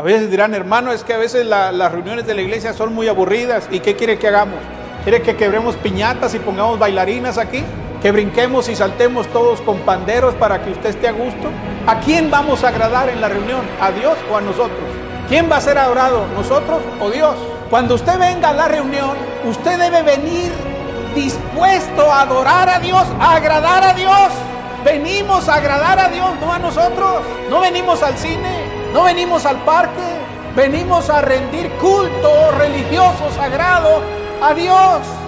A veces dirán, hermano, es que a veces la- las reuniones de la iglesia son muy aburridas. ¿Y qué quiere que hagamos? ¿Quiere que quebremos piñatas y pongamos bailarinas aquí? ¿Que brinquemos y saltemos todos con panderos para que usted esté a gusto? ¿A quién vamos a agradar en la reunión? ¿A Dios o a nosotros? ¿Quién va a ser adorado? ¿Nosotros o Dios? Cuando usted venga a la reunión, usted debe venir dispuesto a adorar a Dios, a agradar a Dios. Venimos a agradar a Dios, no a nosotros. No venimos al cine, no venimos al parque. Venimos a rendir culto religioso, sagrado a Dios.